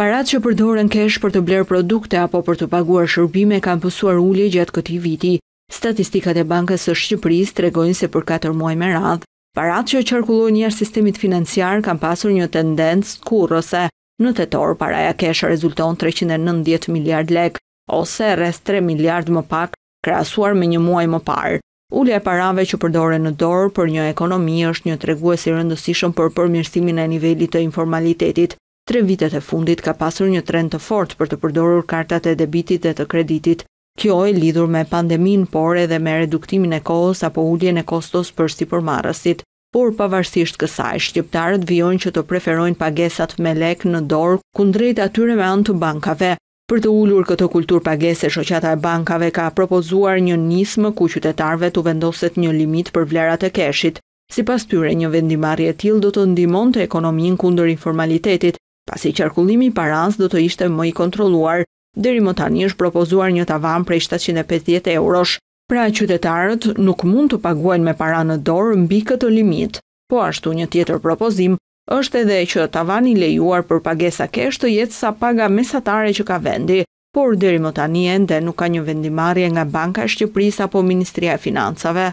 Paratë që përdoren kesh për të blerë produkte apo për të paguar shërbime kanë pësuar ulje gjatë këtij viti. Statistikat e Bankës së Shqipërisë tregojnë se për katër muaj me radhë, paratë që qarkullojnë jashtë sistemit financiar kanë pasur një tendencë tkurrëse. Në tetor, paraja kesh rezulton treqind e nëntëdhjetë miliardë lekë, ose rreth tre miliardë më pak krahasuar me një muaj më parë. Ulja e parave që përdoren në dorë për një ekonomi është një tregues i rëndësishëm për përmirësimin e nivelit të informalitetit. Tre vitet e fundit ka pasur një trend të fortë për të përdorur kartat e debitit dhe të kreditit. Kjo e lidhur me pandeminë, por edhe me reduktimin e kohës apo uljen e kostos për sipërmarrësit. Por pavarësisht kësaj, shqiptarët vijojnë që të preferojnë pagesat me lekë në dorë, kundrejt atyre me anë të bankave. Për të ulur këtë kulturë pagese Shoqata e Bankave ka propozuar një nismë ku qytetarëve t'u vendoset një limit për vlerat e keshit. Sipas tyre, një vendimmarrje e tillë do të ndihmonte ekonominë kundër informalitetit, pasi qarkullimi i parasë do të ishte më i kontrolluar. Deri më tani është propozuar një tavan prej shtatëqind e pesëdhjetë eurosh. Pra, qytetarët nuk mund të paguajnë me para në dorë mbi këtë limit. Po ashtu, një tjetër propozim është edhe që tavani i lejuar për pagesa kesh të jetë sa paga mesatare që ka vendi, por deri më tani ende nuk ka një vendimmarrje nga Banka e Shqipërisë apo Ministria e Financave.